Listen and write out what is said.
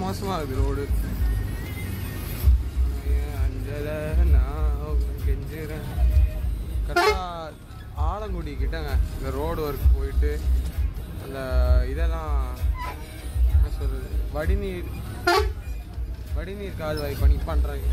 மோசமாக இருக்குது ரோடு அஞ்சல நான் கெஞ்சுறேன் கரெக்டாக ஆலங்குடி கிட்டங்க இந்த ரோடு ஒர்க் போயிட்டு அந்த இதெல்லாம் என்ன சொல்கிறது வடிநீர் வடிநீர் கால்வாய் பண்ணி பண்ணுறாங்க